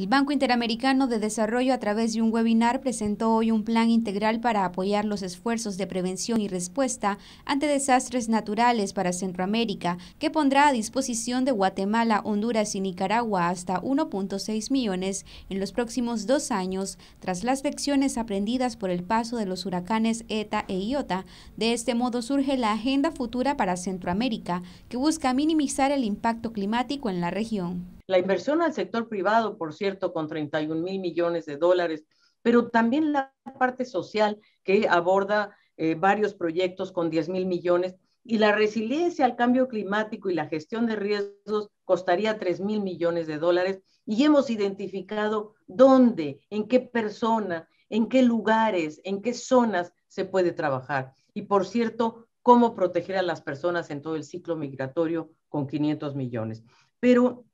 El Banco Interamericano de Desarrollo a través de un webinar presentó hoy un plan integral para apoyar los esfuerzos de prevención y respuesta ante desastres naturales para Centroamérica, que pondrá a disposición de Guatemala, Honduras y Nicaragua hasta 1.6 millones en los próximos dos años, tras las lecciones aprendidas por el paso de los huracanes ETA e IOTA. De este modo surge la Agenda Futura para Centroamérica, que busca minimizar el impacto climático en la región. La inversión al sector privado, por cierto, con 31 mil millones de dólares, pero también la parte social que aborda eh, varios proyectos con 10 mil millones y la resiliencia al cambio climático y la gestión de riesgos costaría 3 mil millones de dólares y hemos identificado dónde, en qué persona, en qué lugares, en qué zonas se puede trabajar. Y por cierto, cómo proteger a las personas en todo el ciclo migratorio con 500 millones. Pero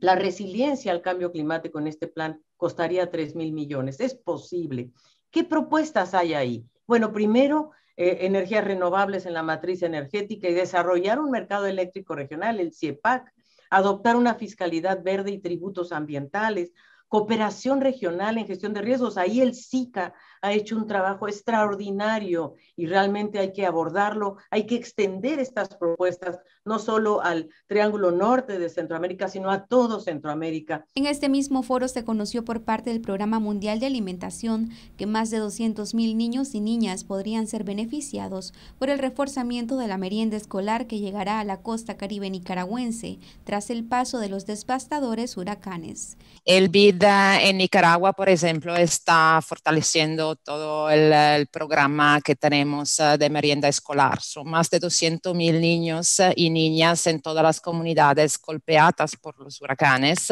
la resiliencia al cambio climático en este plan costaría 3 mil millones. Es posible. ¿Qué propuestas hay ahí? Bueno, primero, eh, energías renovables en la matriz energética y desarrollar un mercado eléctrico regional, el CIEPAC, adoptar una fiscalidad verde y tributos ambientales, cooperación regional en gestión de riesgos. Ahí el SICA ha hecho un trabajo extraordinario y realmente hay que abordarlo, hay que extender estas propuestas no solo al Triángulo Norte de Centroamérica, sino a todo Centroamérica. En este mismo foro se conoció por parte del Programa Mundial de Alimentación que más de 200.000 niños y niñas podrían ser beneficiados por el reforzamiento de la merienda escolar que llegará a la costa caribe nicaragüense tras el paso de los devastadores huracanes. El BID en Nicaragua, por ejemplo, está fortaleciendo todo el, programa que tenemos eh, de merienda escolar. Son más de 200 mil niños eh, y niñas en todas las comunidades golpeadas por los huracanes,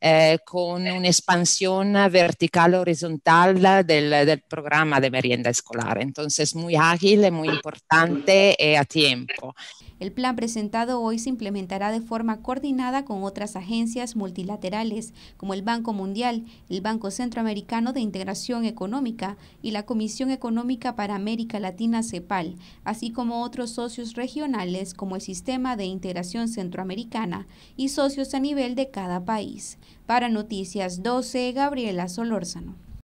eh, con una expansión vertical horizontal del, del, programa de merienda escolar. Entonces, muy ágil muy importante y a tiempo. El plan presentado hoy se implementará de forma coordinada con otras agencias multilaterales como el Banco Mundial, el Banco Centroamericano de Integración Económica y la Comisión Económica para América Latina CEPAL, así como otros socios regionales como el Sistema de Integración Centroamericana y socios a nivel de cada país. Para Noticias 12, Gabriela Solórzano.